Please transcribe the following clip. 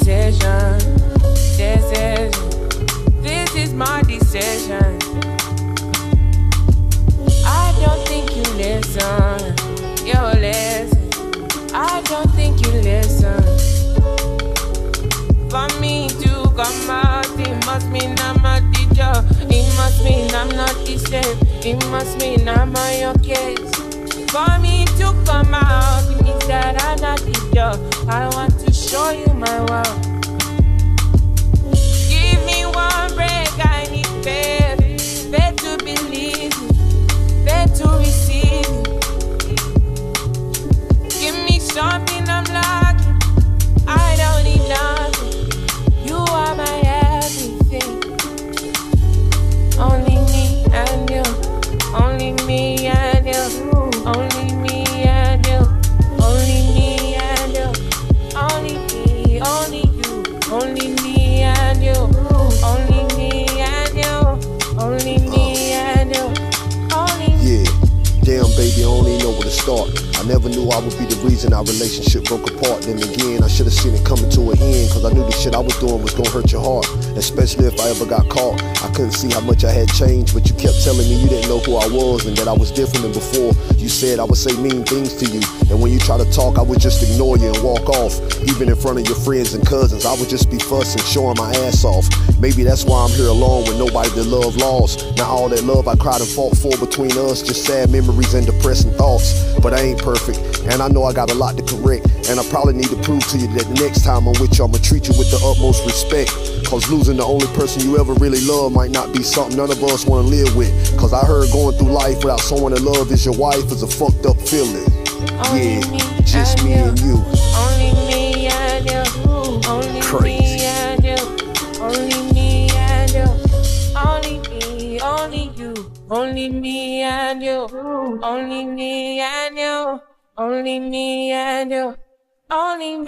decision. Decision. This is my decision. I don't think you listen. You listen. I don't think you listen. For me to come out, it must mean I'm a teacher. It must mean I'm not the same. It must mean I'm on your case. For me to come out, something I'm lacking. I don't need nothing. You are my everything. Only me and you. Only me and you. Only me and you. Only me and you. Only me, only you. Only me to start. I never knew I would be the reason our relationship broke apart. Then again, I should have seen it coming to an end. Cause I knew the shit I was doing was gonna hurt your heart. Especially if I ever got caught. I couldn't see how much I had changed, but you kept telling me you didn't know who I was and that I was different than before. You said I would say mean things to you. And when you try to talk, I would just ignore you and walk off. Even in front of your friends and cousins, I would just be fussing, showing my ass off. Maybe that's why I'm here alone with nobody to love lost. Now all that love I cried and fought for between us, just sad memories and depressing thoughts. But I ain't perfect, and I know I got a lot to correct. And I probably need to prove to you that the next time I'm with you, I'ma treat you with the utmost respect. Cause losing the only person you ever really love might not be something none of us wanna live with. Cause I heard going through life without someone to love is your wife is a fucked up feeling. Only Yeah, me just me you. and you. Only me and you. Only Crazy. me and you. Only me and you. Only me, only you. Only me and you. Only me and you. Only me and you. Only